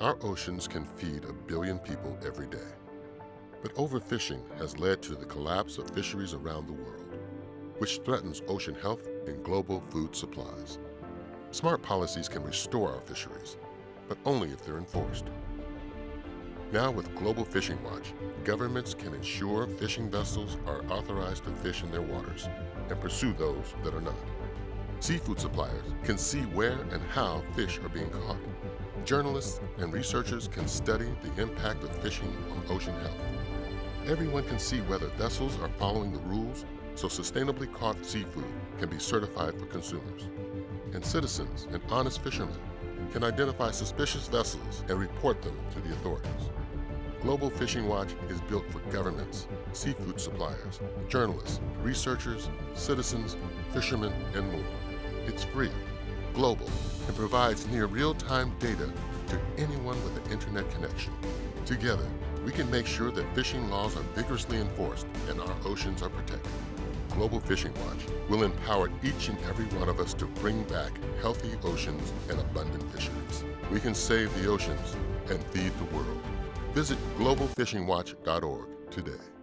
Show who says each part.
Speaker 1: Our oceans can feed a billion people every day. But overfishing has led to the collapse of fisheries around the world, which threatens ocean health and global food supplies. Smart policies can restore our fisheries, but only if they're enforced. Now with Global Fishing Watch, governments can ensure fishing vessels are authorized to fish in their waters and pursue those that are not. Seafood suppliers can see where and how fish are being caught. Journalists and researchers can study the impact of fishing on ocean health. Everyone can see whether vessels are following the rules so sustainably caught seafood can be certified for consumers. And citizens and honest fishermen can identify suspicious vessels and report them to the authorities. Global Fishing Watch is built for governments, seafood suppliers, journalists, researchers, citizens, fishermen, and more. It's free, global, and provides near real-time data to anyone with an internet connection. Together, we can make sure that fishing laws are vigorously enforced and our oceans are protected. Global Fishing Watch will empower each and every one of us to bring back healthy oceans and abundant fisheries. We can save the oceans and feed the world. Visit globalfishingwatch.org today.